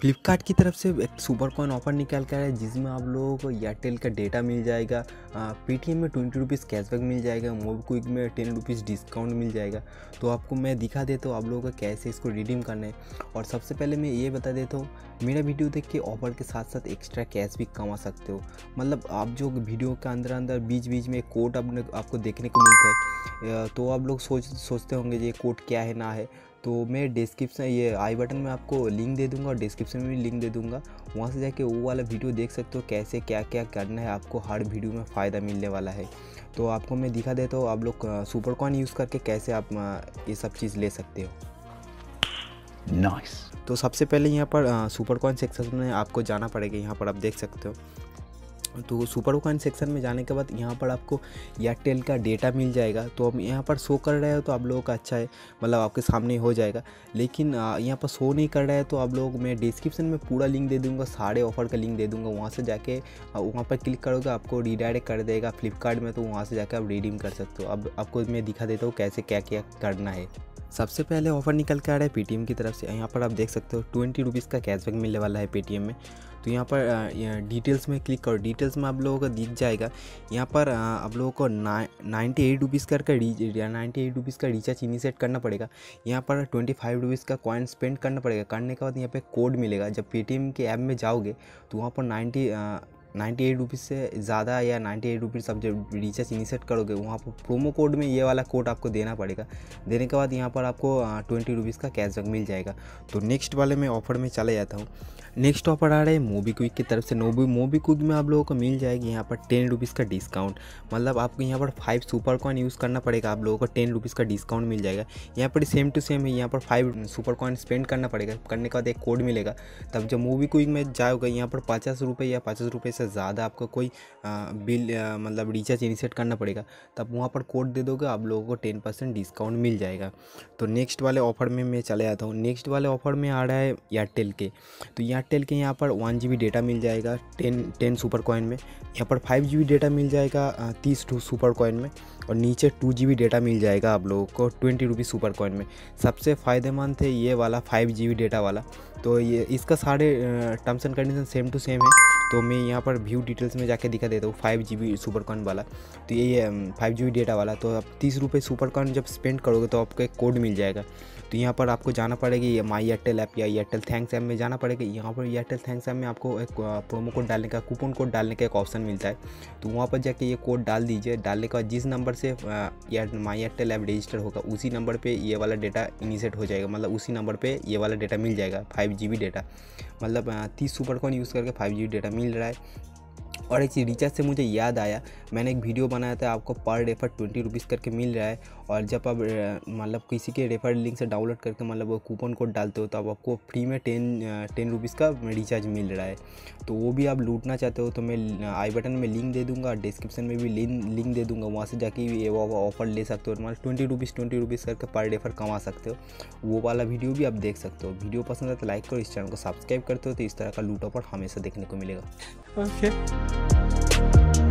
फ्लिपकार्ट की तरफ़ से एक सुपर कॉइन ऑफ़र निकाल कर है, जिसमें आप लोगों को एयरटेल का डेटा मिल जाएगा पेटीएम में ट्वेंटी रुपीज़ कैशबैक मिल जाएगा मोबक्विक में टेन रुपीज़ डिस्काउंट मिल जाएगा। तो आपको मैं दिखा देता हूँ आप लोगों को कैसे इसको रिडीम करना है। और सबसे पहले मैं ये बता देता हूँ, मेरा वीडियो देख के ऑफ़र के साथ साथ एक्स्ट्रा कैश भी कमा सकते हो। मतलब आप जो वीडियो के अंदर अंदर बीच बीच में कोड अपने, आपको देखने को मिलता है। तो आप लोग सोच, सोचते होंगे ये कोड क्या है, ना है। तो मैं डिस्क्रिप्शन ये आई बटन में आपको लिंक दे दूँगा और डिस्क्रिप्शन में भी लिंक दे दूँगा। वहाँ से जाके वो वाला वीडियो देख सकते हो कैसे क्या क्या करना है आपको हर वीडियो में फ़ायदा मिलने वाला है। तो आपको मैं दिखा देता हूँ आप लोग सुपर कॉइन यूज़ करके कैसे आप ये सब चीज़ ले सकते हो। Nice nice. तो सबसे पहले यहाँ पर सुपर कॉइन सेक्शन में आपको जाना पड़ेगा यहाँ पर आप देख सकते हो। तो सुपर कॉइन सेक्शन में जाने के बाद यहाँ पर आपको एयरटेल का डेटा मिल जाएगा। तो अब यहाँ पर शो कर रहे हो तो आप लोगों का अच्छा है मतलब आपके सामने हो जाएगा। लेकिन यहाँ पर शो नहीं कर रहा है तो आप लोग, मैं डिस्क्रिप्शन में पूरा लिंक दे दूँगा, सारे ऑफ़र का लिंक दे दूँगा। वहाँ से जाके वहाँ पर क्लिक करोगे, आपको रिडायरेक्ट कर देगा फ्लिपकार्ट में तो वहाँ से जाकर आप रिडीम कर सकते हो। अब आपको मैं दिखा देता हूँ कैसे क्या क्या करना है। सबसे पहले ऑफ़र निकल के आ रहा है पेटीएम की तरफ़ से। यहाँ पर आप देख सकते हो ट्वेंटी रुपीज़ का कैशबैक मिलने वाला है पेटीएम में। तो यहाँ पर डिटेल्स में क्लिक करो। डिटेल्स में आप लोगों को दिख जाएगा। यहाँ पर आप लोगों को नाइन्टी एट रुपीज़ करके नाइन्टी एट रुपीज़ का रिचार्ज इनिशिएट करना पड़ेगा। यहाँ पर ट्वेंटी फाइव रुपीज़ का कॉइन स्पेंड करना पड़ेगा। करने के बाद यहाँ पर कोड मिलेगा। जब पेटीएम के ऐप में जाओगे तो वहाँ पर नाइन्टी नाइन्टी एट रुपीज़ से ज़्यादा या नाइन्टी एट रुपीज़ आप जब रिचार्ज इनिशिएट करोगे, वहाँ पर प्रोमो कोड में ये वाला कोड आपको देना पड़ेगा। देने के बाद यहाँ पर आपको ट्वेंटी रुपीज़ का कैशबैक मिल जाएगा। तो नेक्स्ट वाले में ऑफ़र में चला जाता हूँ। नेक्स्ट ऑफ़र आ रहा है मोबी क्विक की तरफ़ से। नोबी मोबी क्विक में आप लोगों को मिल जाएगी यहाँ पर टेन रुपीज़ का डिस्काउंट मतलब आपको यहाँ पर फाइव सुपर कॉइन यूज़ करना पड़ेगा। आप लोगों को टेन रुपीज़ का डिस्काउंट मिल जाएगा। यहाँ पर सेम टू सेम है यहाँ पर फाइव सुपर कॉइन स्पेंड करना पड़ेगा। करने के बाद एक कोड मिलेगा। तब जब मूवी क्विक में जाओगे, यहाँ पर पचास रुपये या पचास रुपये से ज़्यादा आपको कोई बिल मतलब रिचार्ज इनिशिएट करना पड़ेगा, तब वहाँ पर कोड दे दोगे, आप लोगों को टेन परसेंट डिस्काउंट मिल जाएगा। तो नेक्स्ट वाले ऑफ़र में मैं चले जाता हूँ। नेक्स्ट वाले ऑफ़र में आ रहा है एयरटेल के। तो एयरटेल के यहाँ पर वन जी डेटा मिल जाएगा टेन टेन सुपर कॉइन में। यहाँ पर फाइव जी डेटा मिल जाएगा तीस टू सुपर कॉइन में। और नीचे टू जी डेटा मिल जाएगा आप लोगों को ट्वेंटी रुपीज़ सुपर कॉइन में। सबसे फ़ायदेमंद है ये वाला फाइव जी डेटा वाला। तो ये, इसका सारे terms and condition same to same है। तो मैं यहाँ पर व्यू डिटेल्स में जाके दिखा देता हूँ five G B super coin वाला। तो ये फाइव जी बी डेटा वाला। तो आप तीस रुपये सुपर कॉन जब स्पेंड करोगे तो आपको एक कोड मिल जाएगा। तो यहाँ पर आपको जाना पड़ेगा, ये माई एयरटेल ऐप या एयरटेल थैंक्स ऐप में जाना पड़ेगा। यहाँ पर एयरटेल थैंक्स ऐप में आपको एक प्रोमो कोड डालने का कूपन कोड डालने का एक ऑप्शन मिलता है। तो वहाँ पर जाके ये कोड डाल दीजिए। डालने के जिस नंबर से माई एयरटेल ऐप रजिस्टर होगा, उसी नंबर पर ये वाला डेटा इनिशिएट हो जाएगा। मतलब उसी नंबर पर ये वाला डेटा मिल जाएगा फाइव जी डेटा मतलब तीस सुपरकॉन यूज़ करके फाइव जी डेटा मिल रहा है। और एक चीज़ रिचार्ज से मुझे याद आया, मैंने एक वीडियो बनाया था, आपको पर डे पर ट्वेंटी रुपीज़ करके मिल रहा है। और जब आप मतलब किसी के रेफर लिंक से डाउनलोड करके मतलब वो कूपन कोड डालते हो तो अब आपको फ्री में टेन टेन रुपीज़ का रिचार्ज मिल रहा है। तो वो भी आप लूटना चाहते हो तो मैं आई बटन में लिंक दे दूँगा डिस्क्रिप्शन में भी लिंक दे दूँगा, वहाँ से जाके वो ऑफ़र ले सकते हो मतलब ट्वेंटी रुपीज़ ट्वेंटी रुपीज़ करके पर रेफर कमा सकते हो। वो वाला वीडियो भी आप देख सकते हो। वीडियो पसंद है तो लाइक करो, इस चैनल को सब्सक्राइब करते हो तो इस तरह का लूट ऑफ़र हमेशा देखने को मिलेगा। Okay okay.